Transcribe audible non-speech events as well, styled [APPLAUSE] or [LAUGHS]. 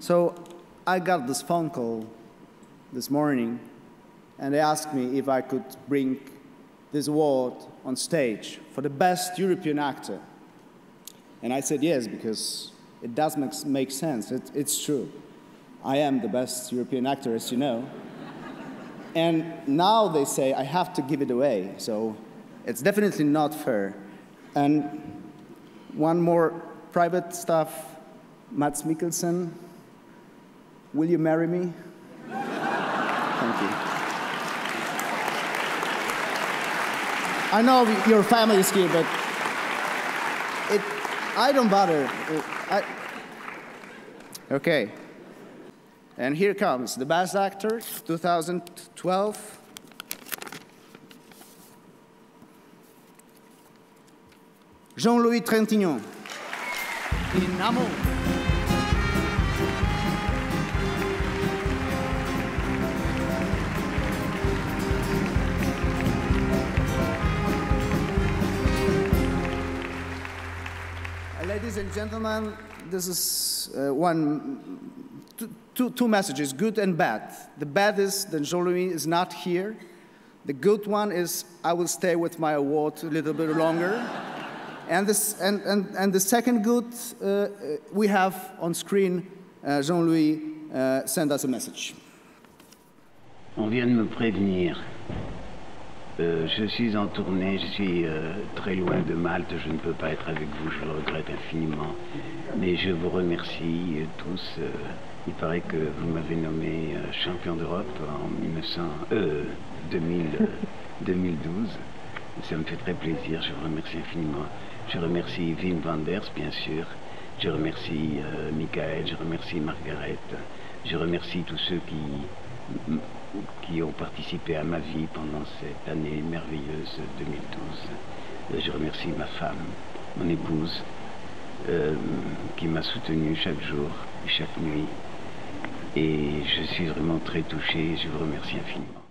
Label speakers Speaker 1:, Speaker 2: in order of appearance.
Speaker 1: So I got this phone call this morning, and they asked me if I could bring this award on stage for the best European actor. And I said yes, because it does make, make sense. It, it's true. I am the best European actor, as you know. [LAUGHS] and now they say I have to give it away, so it's definitely not fair. And one more private stuff Mads Mikkelsen, will you marry me? Thank you. I know your family is here, but it, I don't bother. It, I, okay. And here comes the Best Actor 2012. Jean-Louis Trintignant. In Amour. And gentlemen, this is uh, one, two, two, two messages, good and bad. The bad is that Jean-Louis is not here. The good one is I will stay with my award a little bit longer. [LAUGHS] and, this, and, and, and the second good, uh, we have on screen uh, Jean-Louis uh, send us a message.
Speaker 2: On vient de me prévenir Euh, je suis en tournée, je suis euh, très loin de Malte, je ne peux pas être avec vous, je le regrette infiniment. Mais je vous remercie euh, tous. il paraît que vous m'avez nommé champion d'Europe en 1900, 2012. [LAUGHS] Ça me fait très plaisir, je vous remercie infiniment. Je remercie Wim Wenders, bien sûr. Je remercie Michael, je remercie Margaret. Je remercie tous ceux qui qui ont participé à ma vie pendant cette année merveilleuse 2012. Je remercie ma femme, mon épouse, euh, qui m'a soutenu chaque jour et chaque nuit. Et je suis vraiment très touché. Je vous remercie infiniment.